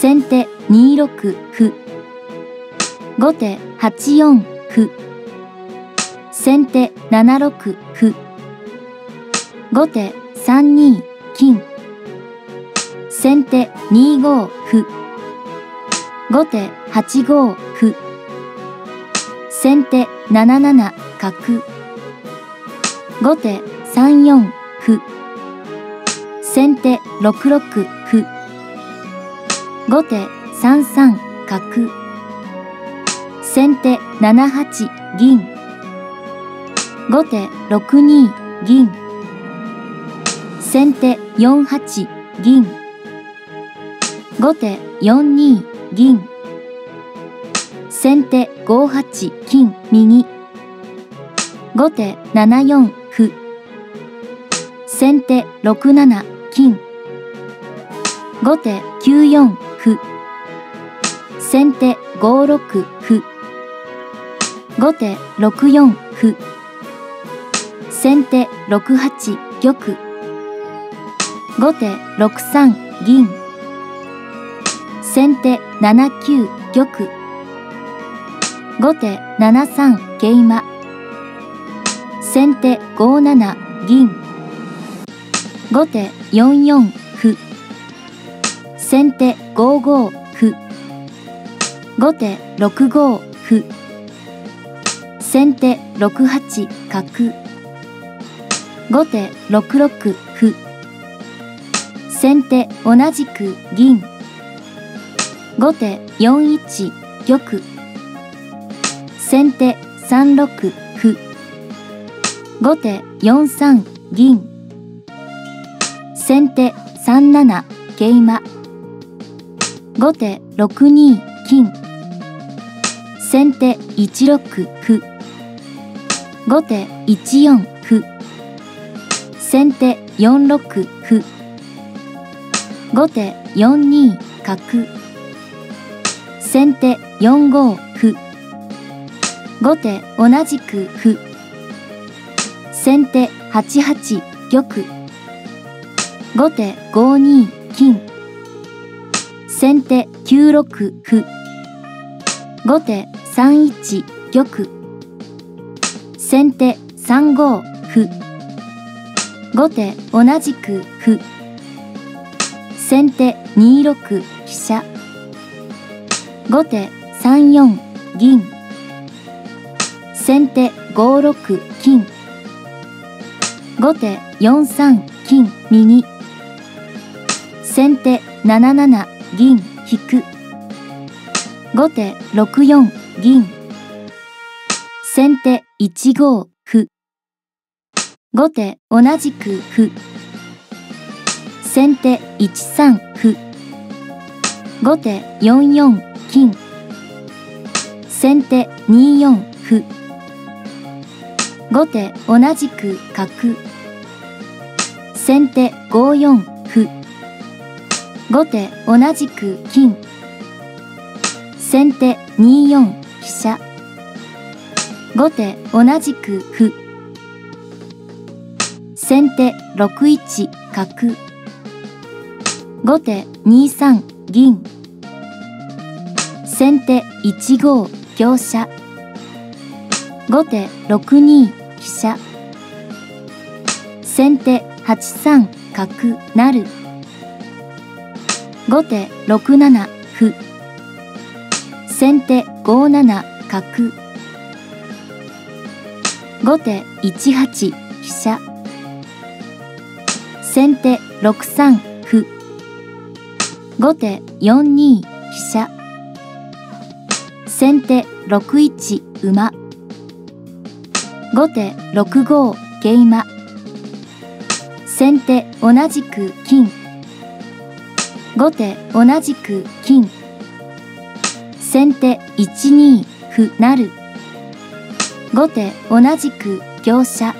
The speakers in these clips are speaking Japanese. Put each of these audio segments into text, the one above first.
先手2六歩。後手8四歩。先手7六歩。後手3二金。先手2五歩。後手8五歩。先手7七角。後手3四歩。先手6六後手3三角。先手7八銀。後手6二銀。先手4八銀。後手4二銀。先手5八金。右。後手7四歩。先手6七金。後手9四歩先手5六歩後手6四歩先手6八玉。後手6三銀。先手7九玉。後手7三桂馬。先手5七銀。後手4四。先手5五歩。後手6五歩。先手6八角。後手6六歩。先手同じく銀。後手4一玉。先手3六歩。後手4三銀。先手3七桂馬。後手6二金。先手1六歩。後手1四歩。先手4六歩。後手4二角。先手4五歩。後手同じく歩。先手8八玉。後手5二金。先手9六歩。後手3一玉。先手3五歩。後手同じく歩。先手2六飛車。後手3四銀。先手5六金。後手4三金右。先手7七銀引く。後手6四銀。先手1五歩。後手同じく歩。先手1三歩。後手4四金。先手2四歩。後手同じく角。先手5四歩。後手同じく金。先手2四飛車。後手同じく歩。先手6一角。後手2三銀。先手1五香車。後手6二飛車。先手8三角成。後手6七歩先手5七角後手1八飛車先手6三歩後手4二飛車先手6一馬後手6五桂馬先手同じく金後手同じく金。先手1二歩成。後手同じく香車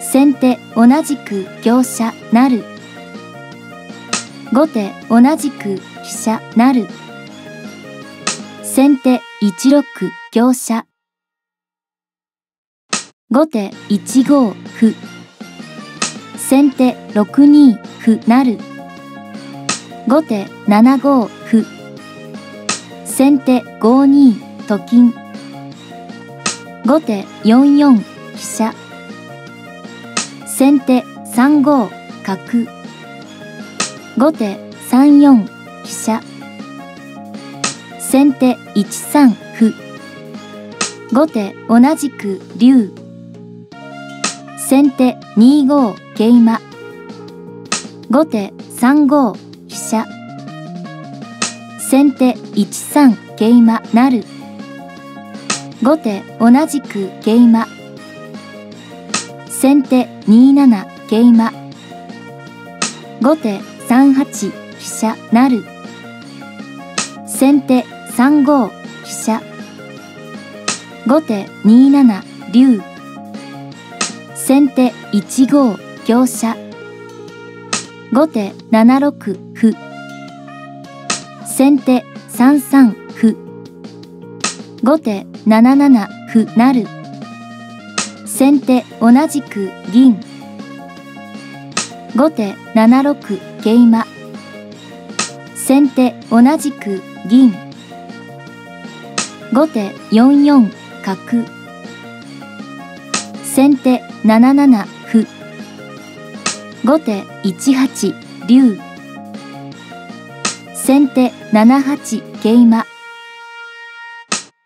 先手同じく香車成。後手同じく飛車成。先手1六香車後手1五歩。先手6二歩成。後手7五歩。先手5二。と金。後手4四飛車。先手3五角。後手3四飛車。先手1三歩。後手同じく竜。先手2五桂馬。後手3五車先手1三桂馬成後手同じく桂馬。先手2七桂馬。後手3八飛車成先手3五飛車。後手2七竜。先手1五香車。後手7六先手3三歩。後手7七歩成。先手同じく銀。後手7六桂馬。先手同じく銀。後手4四角。先手7七歩。後手1八竜。先手7八桂馬。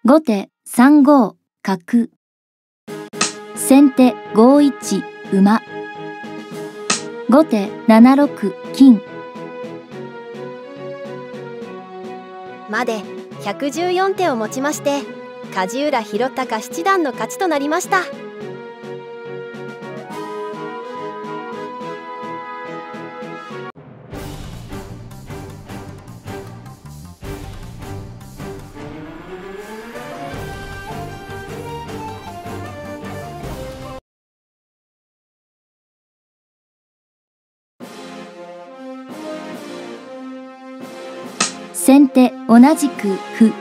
後手3五角。先手5一馬。後手7六金。まで114手をもちまして梶浦弘隆七段の勝ちとなりました。先手同じく歩。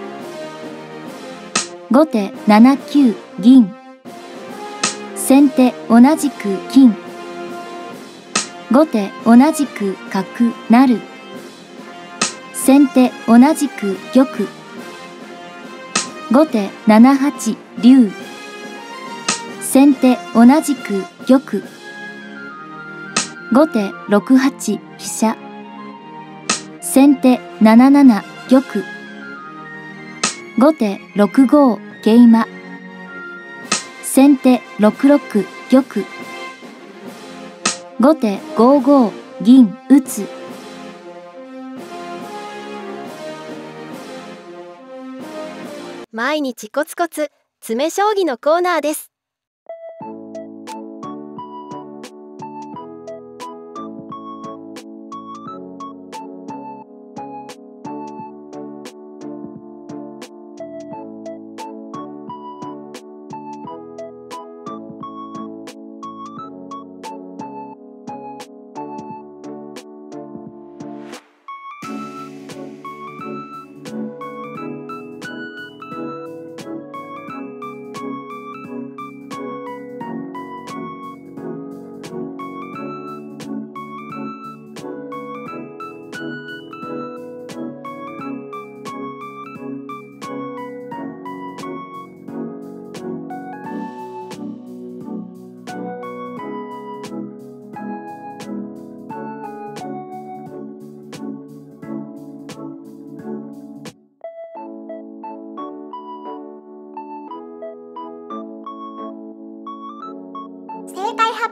後手7九銀。先手同じく金。後手同じく角成。先手同じく玉。後手7八竜。先手同じく玉。後手6八飛車。先手7七玉。後手6五桂馬。先手6六玉。後手5五銀打つ。毎日コツコツ詰将棋のコーナーです。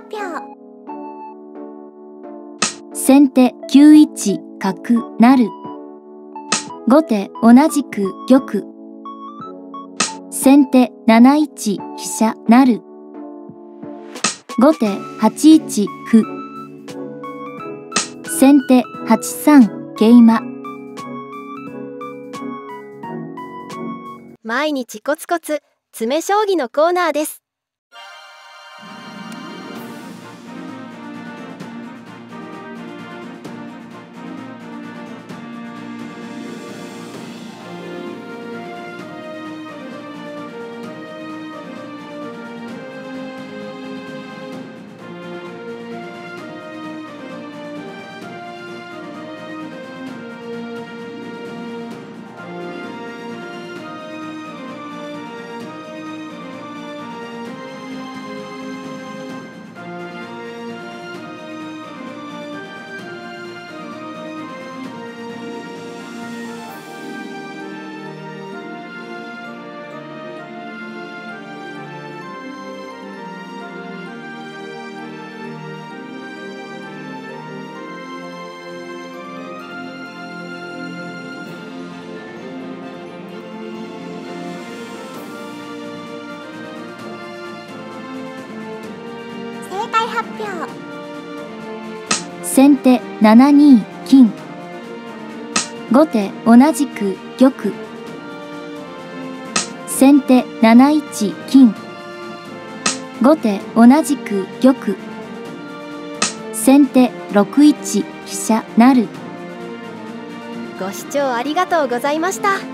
表。先手9一角成。後手同じく玉。先手7一飛車成。後手8一歩。先手8三桂馬。毎日コツコツ詰将棋のコーナーです。発表先手7二金後手同じく玉先手7一金後手同じく玉先手6一飛車成ご視聴ありがとうございました。